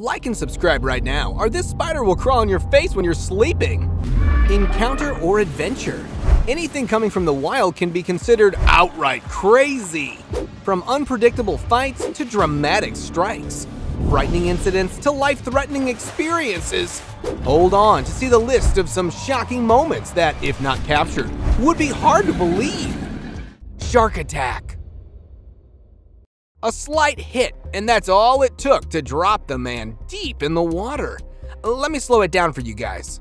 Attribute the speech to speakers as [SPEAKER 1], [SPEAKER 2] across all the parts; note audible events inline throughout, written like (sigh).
[SPEAKER 1] Like and subscribe right now, or this spider will crawl on your face when you're sleeping. Encounter or adventure. Anything coming from the wild can be considered outright crazy. From unpredictable fights to dramatic strikes, frightening incidents to life threatening experiences. Hold on to see the list of some shocking moments that, if not captured, would be hard to believe. Shark attack. A slight hit, and that's all it took to drop the man deep in the water. Let me slow it down for you guys.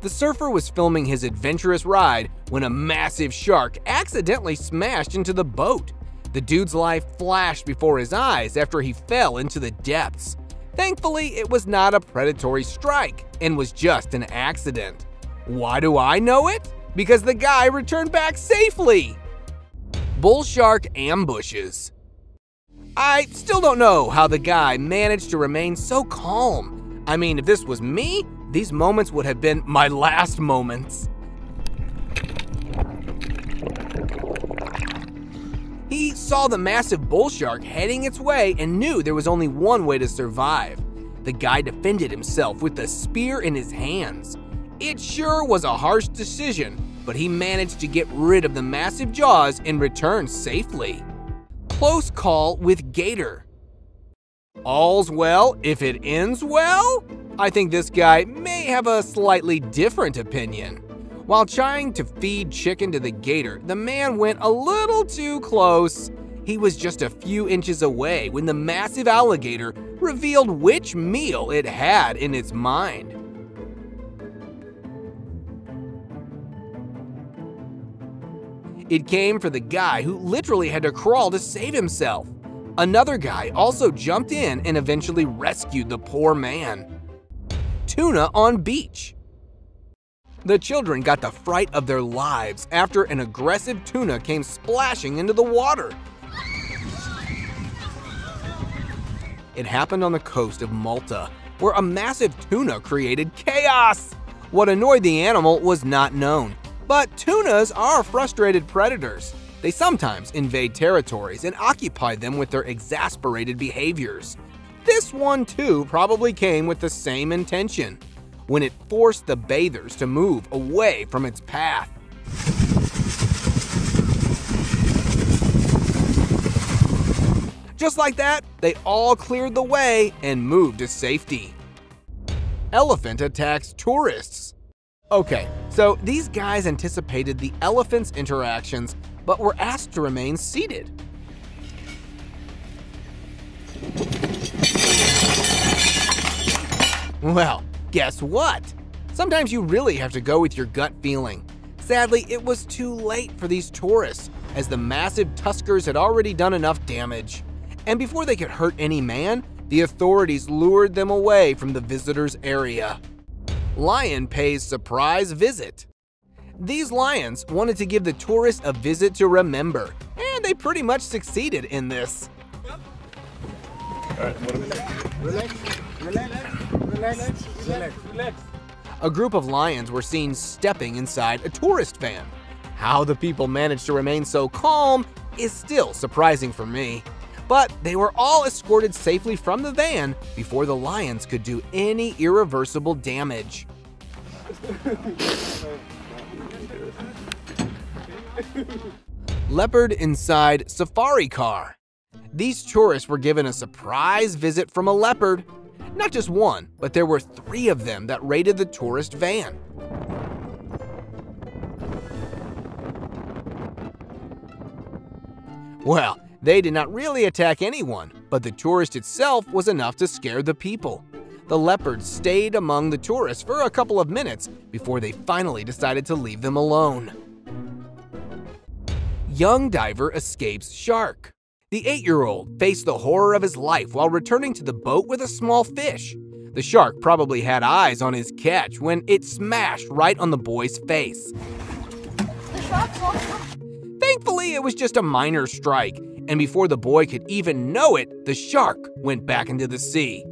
[SPEAKER 1] The surfer was filming his adventurous ride when a massive shark accidentally smashed into the boat. The dude's life flashed before his eyes after he fell into the depths. Thankfully, it was not a predatory strike and was just an accident. Why do I know it? Because the guy returned back safely. Bull shark ambushes. I still don't know how the guy managed to remain so calm. I mean, if this was me, these moments would have been my last moments. He saw the massive bull shark heading its way and knew there was only one way to survive. The guy defended himself with the spear in his hands. It sure was a harsh decision, but he managed to get rid of the massive jaws and return safely. Close call with Gator. All's well if it ends well? I think this guy may have a slightly different opinion. While trying to feed chicken to the gator, the man went a little too close. He was just a few inches away when the massive alligator revealed which meal it had in its mind. It came for the guy who literally had to crawl to save himself. Another guy also jumped in and eventually rescued the poor man. Tuna on beach. The children got the fright of their lives after an aggressive tuna came splashing into the water. It happened on the coast of Malta, where a massive tuna created chaos. What annoyed the animal was not known, but tunas are frustrated predators. They sometimes invade territories and occupy them with their exasperated behaviors. This one too probably came with the same intention, when it forced the bathers to move away from its path. Just like that, they all cleared the way and moved to safety. Elephant attacks tourists. Okay, so these guys anticipated the elephant's interactions, but were asked to remain seated. Well, guess what? Sometimes you really have to go with your gut feeling. Sadly, it was too late for these tourists, as the massive tuskers had already done enough damage. And before they could hurt any man, the authorities lured them away from the visitors' area. Lion pays surprise visit. These lions wanted to give the tourists a visit to remember, and they pretty much succeeded in this. A group of lions were seen stepping inside a tourist van. How the people managed to remain so calm is still surprising for me. But they were all escorted safely from the van before the lions could do any irreversible damage. Leopard inside safari car. These tourists were given a surprise visit from a leopard. Not just one, but there were three of them that raided the tourist van. Well, they did not really attack anyone, but the tourist itself was enough to scare the people. The leopards stayed among the tourists for a couple of minutes before they finally decided to leave them alone. Young diver escapes shark. The eight-year-old faced the horror of his life while returning to the boat with a small fish. The shark probably had eyes on his catch when it smashed right on the boy's face. Thankfully, it was just a minor strike, and before the boy could even know it, the shark went back into the sea.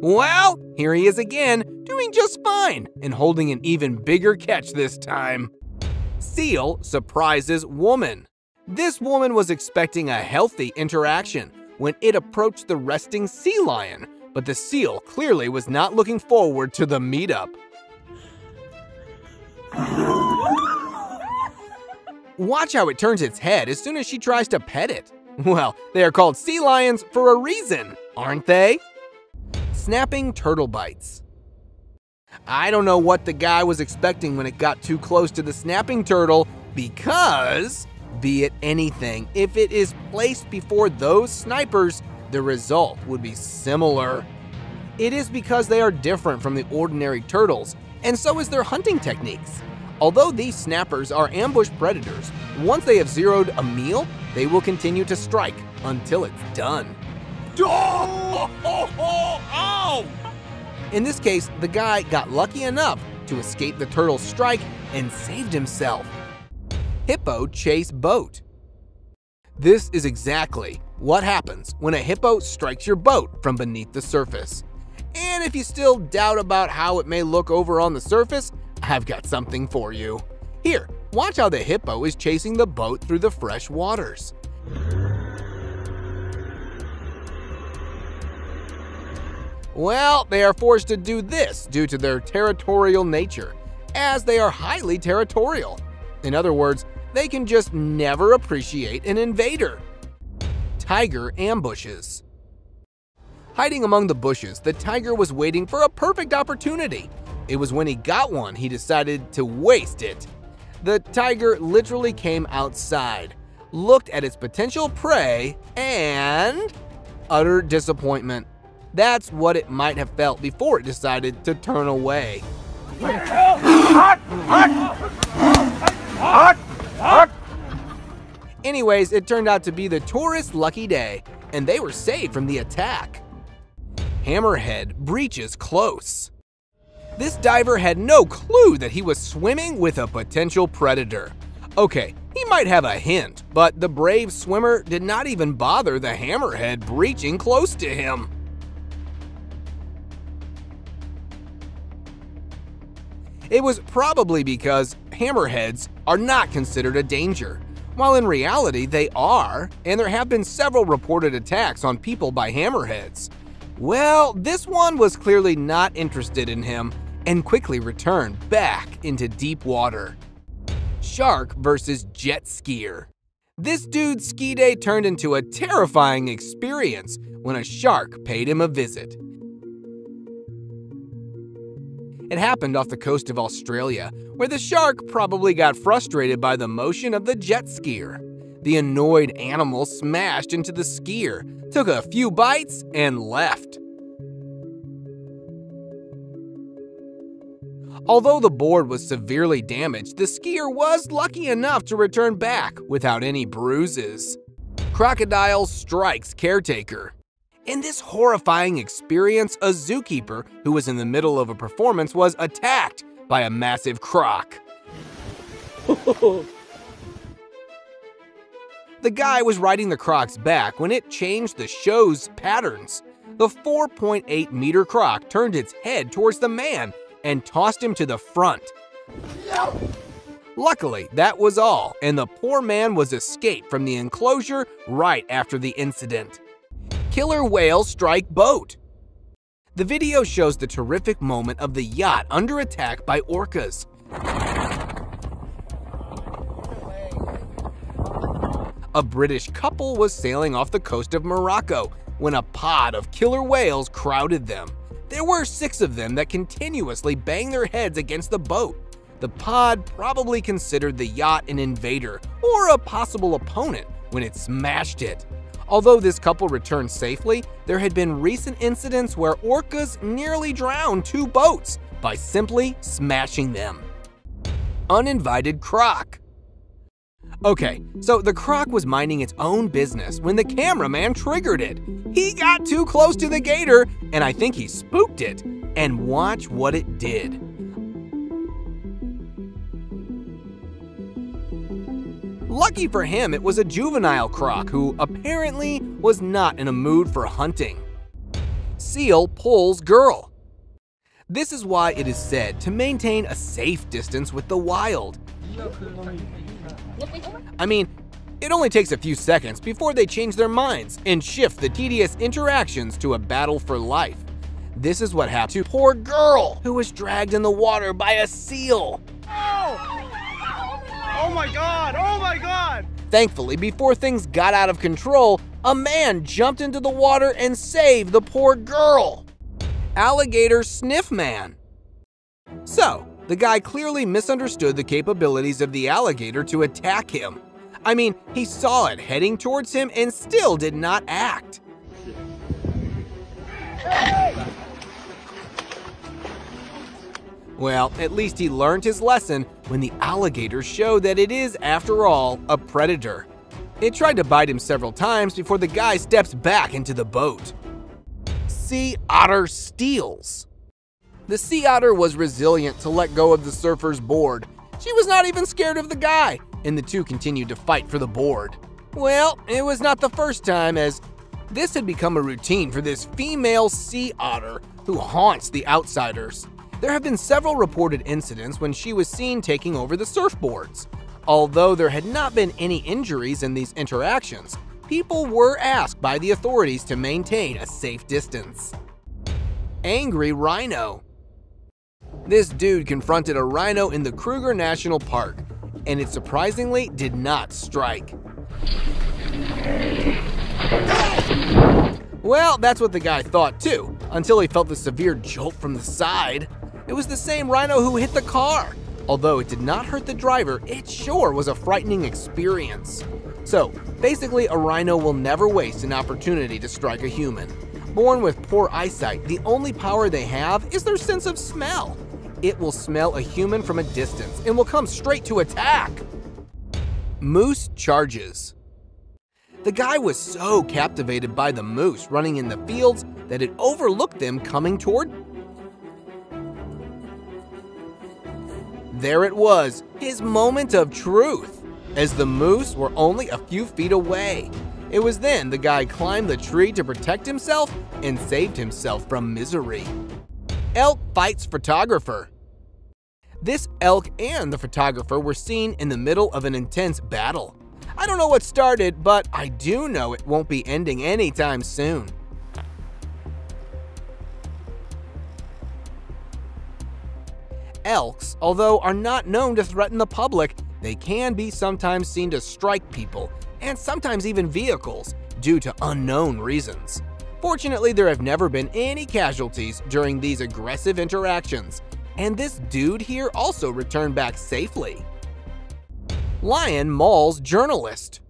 [SPEAKER 1] Well, here he is again, doing just fine, and holding an even bigger catch this time. Seal surprises woman. This woman was expecting a healthy interaction when it approached the resting sea lion, but the seal clearly was not looking forward to the meetup. Watch how it turns its head as soon as she tries to pet it. Well, they are called sea lions for a reason, aren't they? Snapping turtle bites. I don't know what the guy was expecting when it got too close to the snapping turtle because, be it anything, if it is placed before those snipers, the result would be similar. It is because they are different from the ordinary turtles, and so is their hunting techniques. Although these snappers are ambush predators, once they have zeroed a meal, they will continue to strike until it's done.
[SPEAKER 2] Oh, oh, oh,
[SPEAKER 1] In this case, the guy got lucky enough to escape the turtle's strike and saved himself. Hippo chase boat. This is exactly what happens when a hippo strikes your boat from beneath the surface. And if you still doubt about how it may look over on the surface, I've got something for you. Here, watch how the hippo is chasing the boat through the fresh waters. Well, they are forced to do this due to their territorial nature, as they are highly territorial. In other words, they can just never appreciate an invader. Tiger ambushes. Hiding among the bushes, the tiger was waiting for a perfect opportunity. It was when he got one he decided to waste it. The tiger literally came outside, looked at its potential prey, and utter disappointment. That's what it might have felt before it decided to turn away. Anyways, it turned out to be the tourist's lucky day, and they were saved from the attack. Hammerhead breaches close. This diver had no clue that he was swimming with a potential predator. Okay, he might have a hint, but the brave swimmer did not even bother the hammerhead breaching close to him. It was probably because hammerheads are not considered a danger, while in reality they are, and there have been several reported attacks on people by hammerheads. Well, this one was clearly not interested in him and quickly returned back into deep water. Shark versus jet skier. This dude's ski day turned into a terrifying experience when a shark paid him a visit. It happened off the coast of Australia, where the shark probably got frustrated by the motion of the jet skier. The annoyed animal smashed into the skier, took a few bites, and left. Although the board was severely damaged, the skier was lucky enough to return back without any bruises. Crocodile strikes caretaker. In this horrifying experience, a zookeeper who was in the middle of a performance was attacked by a massive croc. (laughs) the guy was riding the croc's back when it changed the show's patterns. The 4.8 meter croc turned its head towards the man and tossed him to the front. Luckily, that was all, and the poor man was escaped from the enclosure right after the incident. Killer whale strike boat. The video shows the terrific moment of the yacht under attack by orcas. A British couple was sailing off the coast of Morocco when a pod of killer whales crowded them. There were six of them that continuously banged their heads against the boat. The pod probably considered the yacht an invader or a possible opponent when it smashed it. Although this couple returned safely, there had been recent incidents where orcas nearly drowned two boats by simply smashing them. Uninvited croc. Okay, so the croc was minding its own business when the cameraman triggered it. He got too close to the gator, and I think he spooked it. And watch what it did. Lucky for him, it was a juvenile croc who apparently was not in a mood for hunting. Seal pulls girl. This is why it is said to maintain a safe distance with the wild. I mean, it only takes a few seconds before they change their minds and shift the tedious interactions to a battle for life. This is what happened to poor girl who was dragged in the water by a seal.
[SPEAKER 2] Oh! Oh my god! Oh my god!
[SPEAKER 1] Thankfully, before things got out of control, a man jumped into the water and saved the poor girl. Alligator Sniff Man. So, the guy clearly misunderstood the capabilities of the alligator to attack him. I mean, he saw it heading towards him and still did not act. Well, at least he learned his lesson when the alligator showed that it is, after all, a predator. It tried to bite him several times before the guy steps back into the boat. Sea Otter Steals. The sea otter was resilient to let go of the surfer's board. She was not even scared of the guy, and the two continued to fight for the board. Well, it was not the first time, as this had become a routine for this female sea otter who haunts the outsiders. There have been several reported incidents when she was seen taking over the surfboards. Although there had not been any injuries in these interactions, people were asked by the authorities to maintain a safe distance. Angry Rhino This dude confronted a rhino in the Kruger National Park, and it surprisingly did not strike. Well, that's what the guy thought too, until he felt the severe jolt from the side. It was the same rhino who hit the car. Although it did not hurt the driver, it sure was a frightening experience. So, basically, a rhino will never waste an opportunity to strike a human. Born with poor eyesight, the only power they have is their sense of smell. It will smell a human from a distance and will come straight to attack. Moose charges. The guy was so captivated by the moose running in the fields that it overlooked them coming toward There it was, his moment of truth, as the moose were only a few feet away. It was then the guy climbed the tree to protect himself and saved himself from misery. Elk fights photographer. This elk and the photographer were seen in the middle of an intense battle. I don't know what started, but I do know it won't be ending anytime soon. Elks, although are not known to threaten the public, they can be sometimes seen to strike people, and sometimes even vehicles, due to unknown reasons. Fortunately, there have never been any casualties during these aggressive interactions, and this dude here also returned back safely. Lion mauls journalist.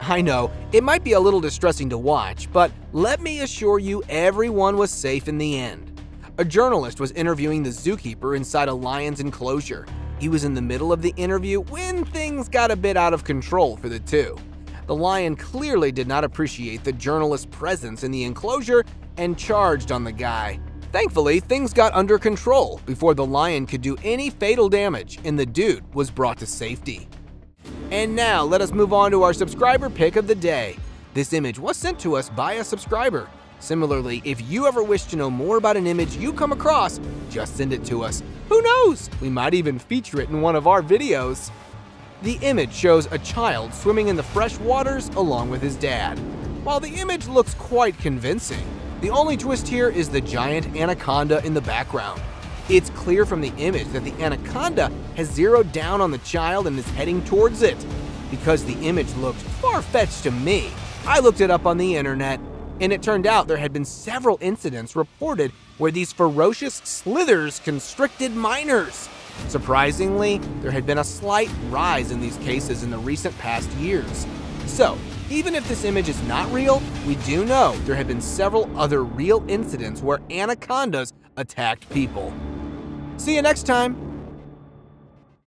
[SPEAKER 1] I know, it might be a little distressing to watch, but let me assure you everyone was safe in the end. A journalist was interviewing the zookeeper inside a lion's enclosure. He was in the middle of the interview when things got a bit out of control for the two. The lion clearly did not appreciate the journalist's presence in the enclosure and charged on the guy. Thankfully, things got under control before the lion could do any fatal damage and the dude was brought to safety. And now, let us move on to our subscriber pick of the day. This image was sent to us by a subscriber. Similarly, if you ever wish to know more about an image you come across, just send it to us. Who knows? We might even feature it in one of our videos. The image shows a child swimming in the fresh waters along with his dad. While the image looks quite convincing, the only twist here is the giant anaconda in the background. It's clear from the image that the anaconda has zeroed down on the child and is heading towards it. Because the image looked far-fetched to me, I looked it up on the internet and it turned out there had been several incidents reported where these ferocious slithers constricted minors. Surprisingly, there had been a slight rise in these cases in the recent past years. So, even if this image is not real, we do know there have been several other real incidents where anacondas attacked people. See you next time!